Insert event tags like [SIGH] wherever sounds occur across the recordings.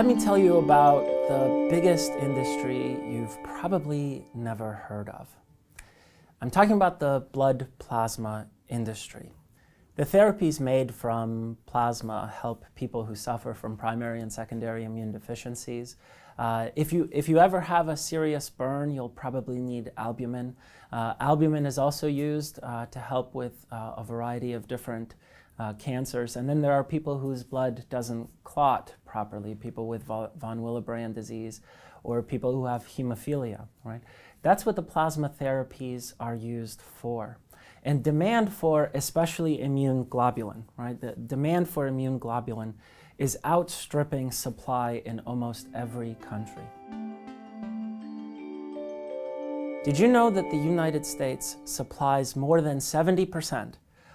Let me tell you about the biggest industry you've probably never heard of. I'm talking about the blood plasma industry. The therapies made from plasma help people who suffer from primary and secondary immune deficiencies. Uh, if, you, if you ever have a serious burn, you'll probably need albumin. Uh, albumin is also used uh, to help with uh, a variety of different uh, cancers. And then there are people whose blood doesn't clot properly, people with von Willebrand disease or people who have hemophilia, right? That's what the plasma therapies are used for. And demand for especially immune globulin, right? The demand for immune globulin is outstripping supply in almost every country. Did you know that the United States supplies more than 70%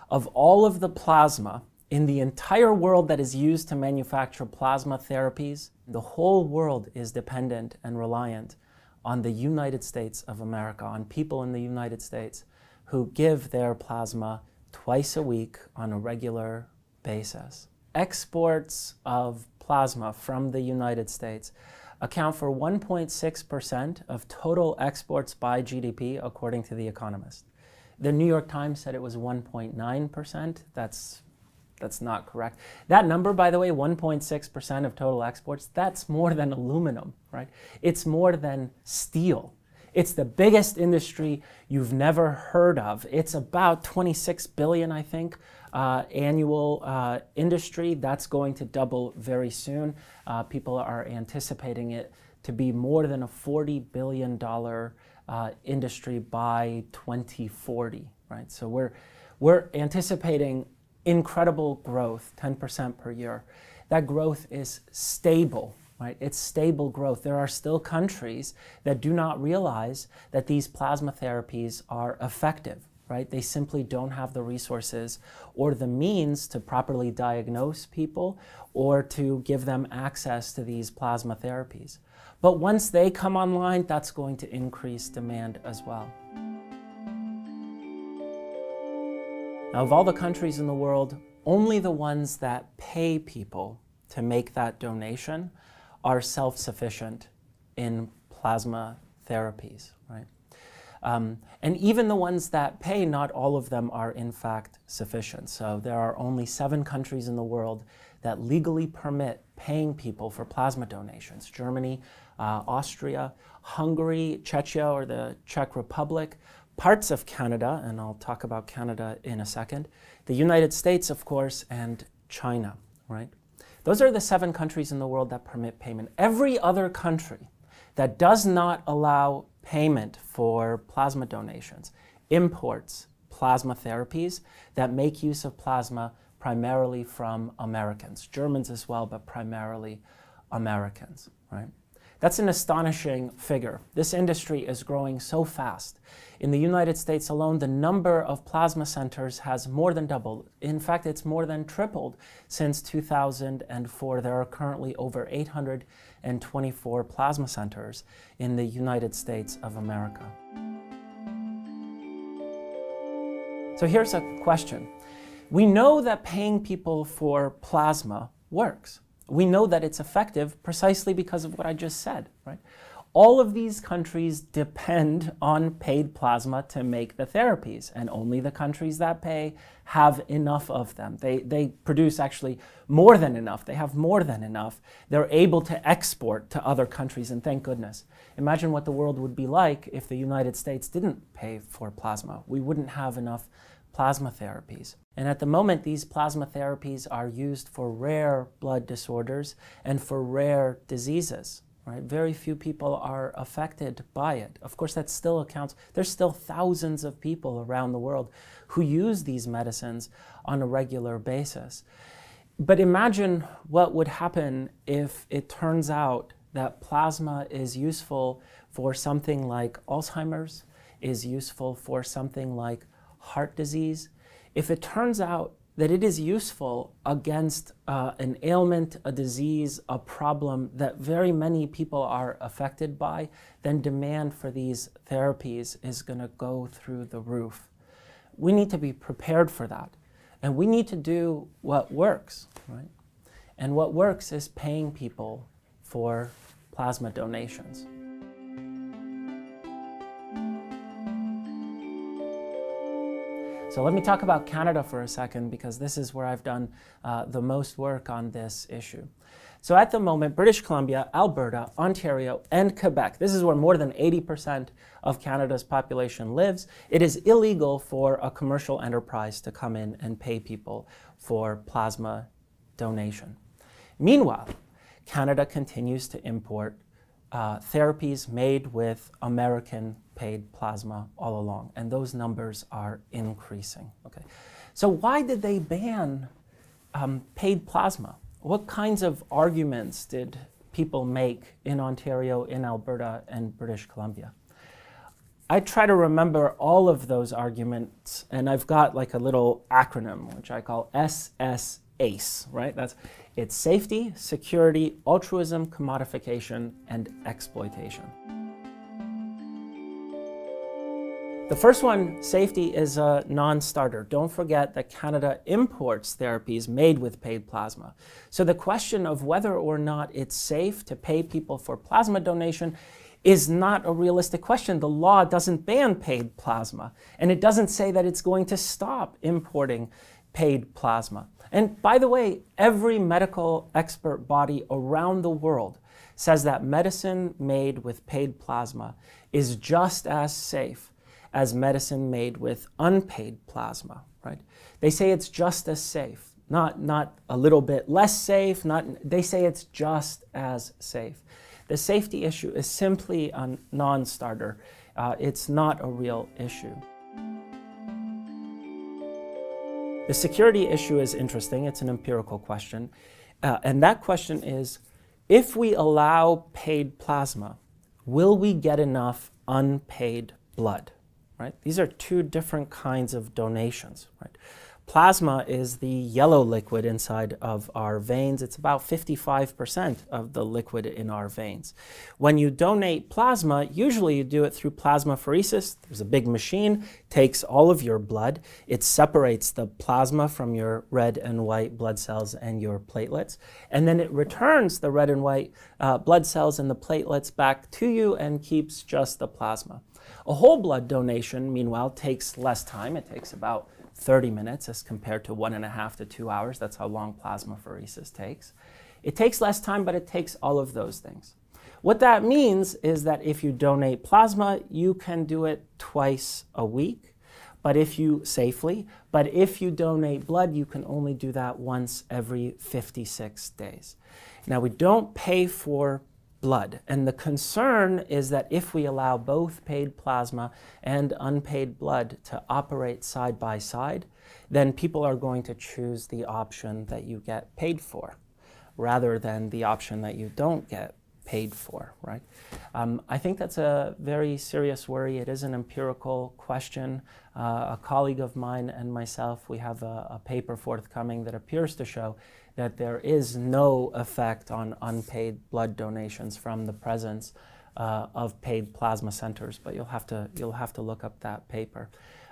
of all of the plasma in the entire world that is used to manufacture plasma therapies, the whole world is dependent and reliant on the United States of America, on people in the United States who give their plasma twice a week on a regular basis. Exports of plasma from the United States account for 1.6% of total exports by GDP, according to The Economist. The New York Times said it was 1.9%. That's that's not correct. That number, by the way, 1.6% of total exports, that's more than aluminum, right? It's more than steel. It's the biggest industry you've never heard of. It's about 26 billion, I think, uh, annual uh, industry. That's going to double very soon. Uh, people are anticipating it to be more than a 40 billion dollar uh, industry by 2040, right? So we're, we're anticipating incredible growth, 10% per year. That growth is stable, right? It's stable growth. There are still countries that do not realize that these plasma therapies are effective, right? They simply don't have the resources or the means to properly diagnose people or to give them access to these plasma therapies. But once they come online, that's going to increase demand as well. Now, of all the countries in the world, only the ones that pay people to make that donation are self-sufficient in plasma therapies, right? Um, and even the ones that pay, not all of them are in fact sufficient. So there are only seven countries in the world that legally permit paying people for plasma donations. Germany, uh, Austria, Hungary, Czechia or the Czech Republic, parts of Canada, and I'll talk about Canada in a second, the United States, of course, and China, right? Those are the seven countries in the world that permit payment. Every other country that does not allow payment for plasma donations imports plasma therapies that make use of plasma primarily from Americans, Germans as well, but primarily Americans, right? That's an astonishing figure. This industry is growing so fast. In the United States alone, the number of plasma centers has more than doubled. In fact, it's more than tripled since 2004. There are currently over 824 plasma centers in the United States of America. So here's a question. We know that paying people for plasma works. We know that it's effective precisely because of what I just said, right? All of these countries depend on paid plasma to make the therapies, and only the countries that pay have enough of them. They, they produce actually more than enough. They have more than enough. They're able to export to other countries, and thank goodness. Imagine what the world would be like if the United States didn't pay for plasma. We wouldn't have enough plasma therapies. And at the moment, these plasma therapies are used for rare blood disorders and for rare diseases. Right? Very few people are affected by it. Of course, that still accounts, there's still thousands of people around the world who use these medicines on a regular basis. But imagine what would happen if it turns out that plasma is useful for something like Alzheimer's, is useful for something like heart disease, if it turns out that it is useful against uh, an ailment, a disease, a problem that very many people are affected by, then demand for these therapies is going to go through the roof. We need to be prepared for that. And we need to do what works, right? And what works is paying people for plasma donations. So let me talk about Canada for a second because this is where I've done uh, the most work on this issue. So at the moment, British Columbia, Alberta, Ontario, and Quebec, this is where more than 80% of Canada's population lives, it is illegal for a commercial enterprise to come in and pay people for plasma donation. Meanwhile, Canada continues to import uh, therapies made with American paid plasma all along, and those numbers are increasing. Okay, so why did they ban um, paid plasma? What kinds of arguments did people make in Ontario, in Alberta, and British Columbia? I try to remember all of those arguments, and I've got like a little acronym which I call SS ACE, right? That's it's safety, security, altruism, commodification, and exploitation. The first one, safety, is a non-starter. Don't forget that Canada imports therapies made with paid plasma. So the question of whether or not it's safe to pay people for plasma donation is not a realistic question. The law doesn't ban paid plasma, and it doesn't say that it's going to stop importing paid plasma. And by the way, every medical expert body around the world says that medicine made with paid plasma is just as safe as medicine made with unpaid plasma, right? They say it's just as safe, not, not a little bit less safe, not, they say it's just as safe. The safety issue is simply a non-starter. Uh, it's not a real issue. The security issue is interesting. It's an empirical question. Uh, and that question is, if we allow paid plasma, will we get enough unpaid blood? right? These are two different kinds of donations, right? Plasma is the yellow liquid inside of our veins. It's about 55% of the liquid in our veins. When you donate plasma, usually you do it through plasmapheresis. There's a big machine, takes all of your blood. It separates the plasma from your red and white blood cells and your platelets. And then it returns the red and white uh, blood cells and the platelets back to you and keeps just the plasma. A whole blood donation, meanwhile, takes less time. It takes about 30 minutes as compared to one and a half to two hours. That's how long plasmapheresis takes. It takes less time, but it takes all of those things. What that means is that if you donate plasma, you can do it twice a week, but if you safely, but if you donate blood, you can only do that once every 56 days. Now, we don't pay for blood. And the concern is that if we allow both paid plasma and unpaid blood to operate side by side, then people are going to choose the option that you get paid for rather than the option that you don't get paid for, right? Um, I think that's a very serious worry. It is an empirical question. Uh, a colleague of mine and myself, we have a, a paper forthcoming that appears to show that there is no effect on unpaid blood donations from the presence uh, of paid plasma centers, but you'll have to, you'll have to look up that paper.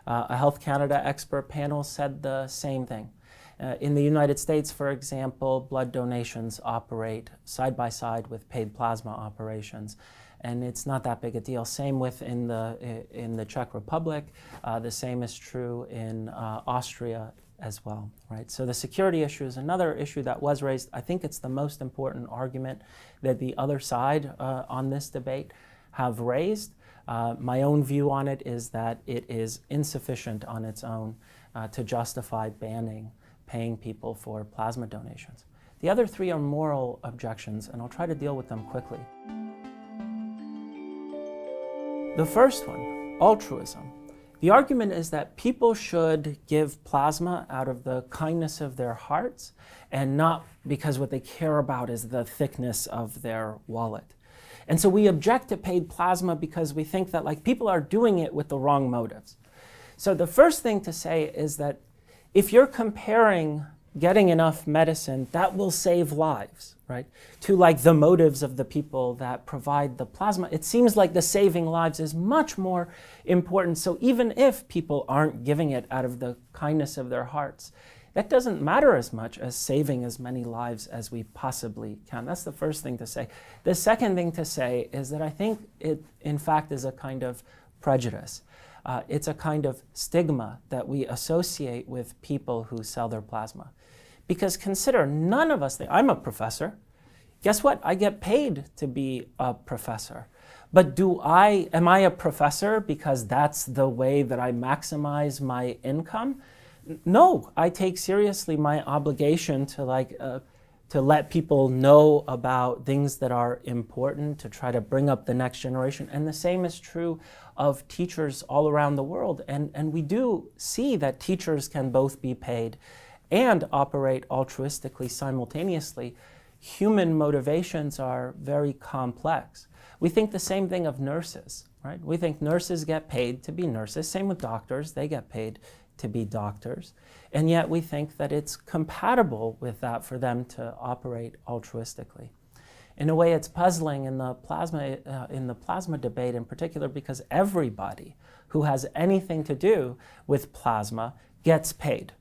Uh, a Health Canada expert panel said the same thing. Uh, in the United States, for example, blood donations operate side by side with paid plasma operations and it's not that big a deal. Same with in the in the Czech Republic. Uh, the same is true in uh, Austria as well, right? So the security issue is another issue that was raised. I think it's the most important argument that the other side uh, on this debate have raised. Uh, my own view on it is that it is insufficient on its own uh, to justify banning paying people for plasma donations. The other three are moral objections, and I'll try to deal with them quickly. The first one, altruism. The argument is that people should give plasma out of the kindness of their hearts and not because what they care about is the thickness of their wallet. And so we object to paid plasma because we think that like people are doing it with the wrong motives. So the first thing to say is that if you're comparing getting enough medicine that will save lives, right? To like the motives of the people that provide the plasma. It seems like the saving lives is much more important. So even if people aren't giving it out of the kindness of their hearts, that doesn't matter as much as saving as many lives as we possibly can. That's the first thing to say. The second thing to say is that I think it, in fact, is a kind of prejudice. Uh, it's a kind of stigma that we associate with people who sell their plasma. Because consider, none of us, think, I'm a professor. Guess what? I get paid to be a professor. But do I, am I a professor because that's the way that I maximize my income? no, I take seriously my obligation to like uh, to let people know about things that are important, to try to bring up the next generation. And the same is true of teachers all around the world. And, and we do see that teachers can both be paid and operate altruistically simultaneously. Human motivations are very complex. We think the same thing of nurses, right? We think nurses get paid to be nurses. Same with doctors, they get paid to be doctors. And yet we think that it's compatible with that for them to operate altruistically. In a way, it's puzzling in the plasma, uh, in the plasma debate in particular because everybody who has anything to do with plasma gets paid.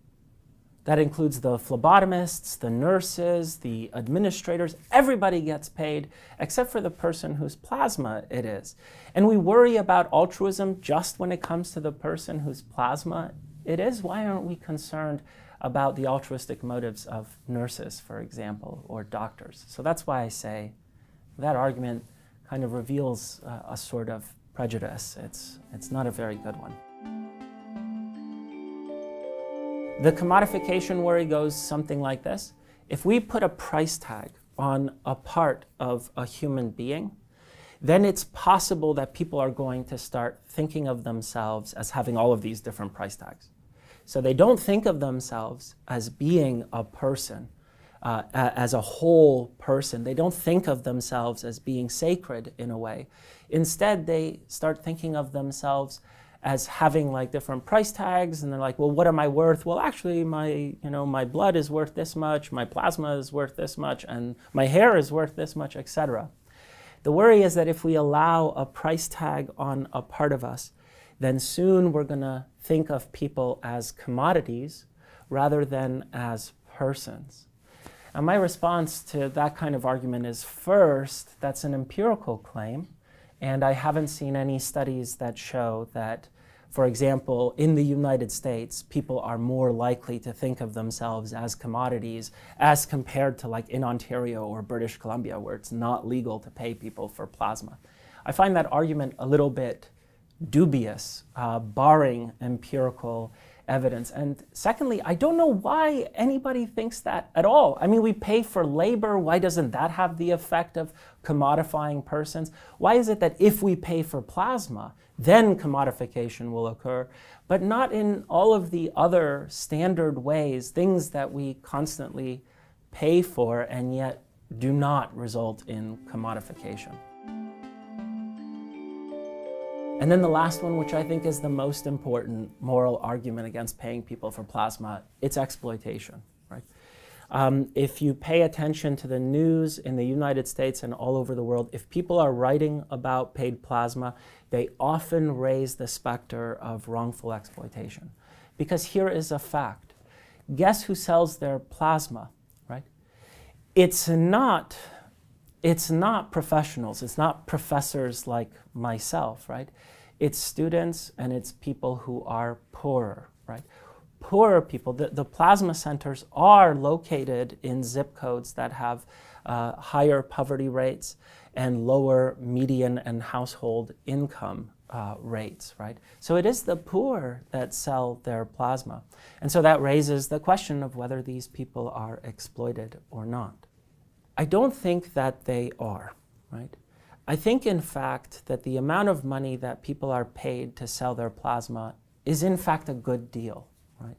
That includes the phlebotomists, the nurses, the administrators. Everybody gets paid except for the person whose plasma it is. And we worry about altruism just when it comes to the person whose plasma it is. Why aren't we concerned about the altruistic motives of nurses, for example, or doctors? So that's why I say that argument kind of reveals uh, a sort of prejudice. It's, it's not a very good one. The commodification worry goes something like this. If we put a price tag on a part of a human being, then it's possible that people are going to start thinking of themselves as having all of these different price tags. So they don't think of themselves as being a person, uh, as a whole person. They don't think of themselves as being sacred in a way. Instead, they start thinking of themselves as having like different price tags and they're like well what am i worth? Well actually my you know my blood is worth this much my plasma is worth this much and my hair is worth this much etc the worry is that if we allow a price tag on a part of us then soon we're going to think of people as commodities rather than as persons. And my response to that kind of argument is first, that's an empirical claim, and I haven't seen any studies that show that, for example, in the United States, people are more likely to think of themselves as commodities as compared to like in Ontario or British Columbia, where it's not legal to pay people for plasma. I find that argument a little bit dubious, uh, barring empirical evidence. And secondly, I don't know why anybody thinks that at all. I mean, we pay for labor. Why doesn't that have the effect of commodifying persons? Why is it that if we pay for plasma, then commodification will occur, but not in all of the other standard ways, things that we constantly pay for and yet do not result in commodification? And then the last one, which I think is the most important moral argument against paying people for plasma, it's exploitation, right? Um, if you pay attention to the news in the United States and all over the world, if people are writing about paid plasma, they often raise the specter of wrongful exploitation. Because here is a fact. Guess who sells their plasma, right? It's not it's not professionals, it's not professors like myself, right? It's students and it's people who are poorer, right? Poorer people, the, the plasma centers are located in zip codes that have uh, higher poverty rates and lower median and household income uh, rates, right? So it is the poor that sell their plasma. And so that raises the question of whether these people are exploited or not. I don't think that they are, right? I think, in fact, that the amount of money that people are paid to sell their plasma is, in fact, a good deal, right?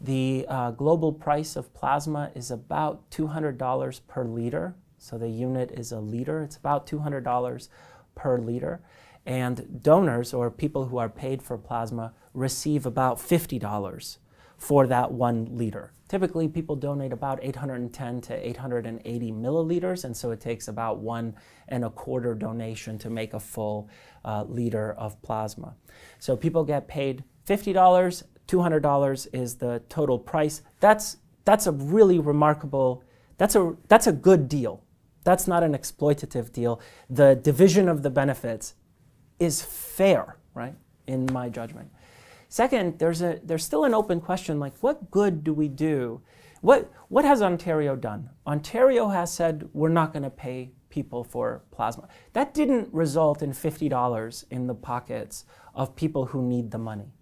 The uh, global price of plasma is about $200 per liter. So the unit is a liter. It's about $200 per liter. And donors, or people who are paid for plasma, receive about $50 for that one liter. Typically, people donate about 810 to 880 milliliters, and so it takes about one and a quarter donation to make a full uh, liter of plasma. So people get paid $50 $200 is the total price. That's, that's a really remarkable, that's a, that's a good deal. That's not an exploitative deal. The division of the benefits is fair, right, in my judgment. Second, there's, a, there's still an open question like, what good do we do? What, what has Ontario done? Ontario has said, we're not going to pay people for plasma. That didn't result in $50 in the pockets of people who need the money.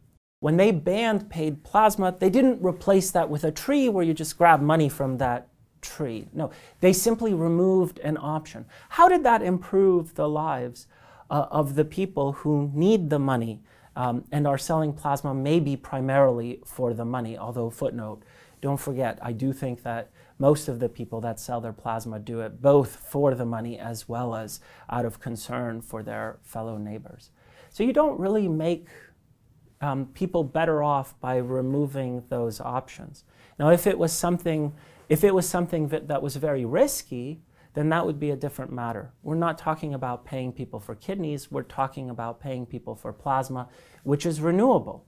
When they banned paid plasma, they didn't replace that with a tree where you just grab money from that tree. No, they simply removed an option. How did that improve the lives uh, of the people who need the money um, and are selling plasma maybe primarily for the money? Although, footnote, don't forget, I do think that most of the people that sell their plasma do it both for the money as well as out of concern for their fellow neighbors. So you don't really make um, people better off by removing those options. Now, if it was something, if it was something that, that was very risky, then that would be a different matter. We're not talking about paying people for kidneys, we're talking about paying people for plasma, which is renewable,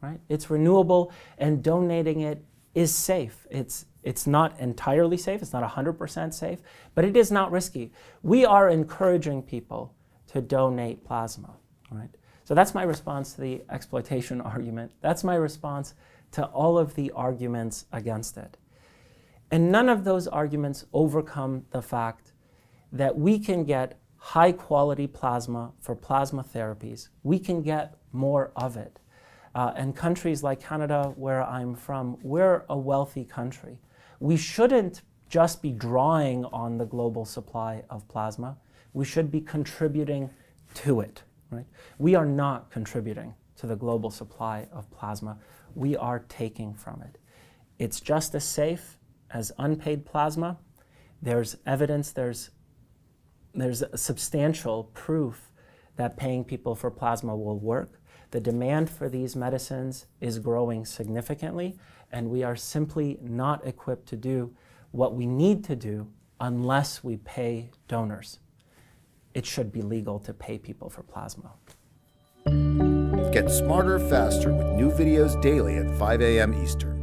right? It's renewable and donating it is safe. It's, it's not entirely safe, it's not 100% safe, but it is not risky. We are encouraging people to donate plasma, right? So that's my response to the exploitation [LAUGHS] argument. That's my response to all of the arguments against it. And none of those arguments overcome the fact that we can get high quality plasma for plasma therapies. We can get more of it. Uh, and countries like Canada, where I'm from, we're a wealthy country. We shouldn't just be drawing on the global supply of plasma. We should be contributing to it. Right? We are not contributing to the global supply of plasma. We are taking from it. It's just as safe as unpaid plasma. There's evidence, there's, there's substantial proof that paying people for plasma will work. The demand for these medicines is growing significantly, and we are simply not equipped to do what we need to do unless we pay donors it should be legal to pay people for plasma. Get smarter faster with new videos daily at 5 a.m. Eastern.